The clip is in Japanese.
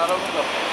並ぶんだ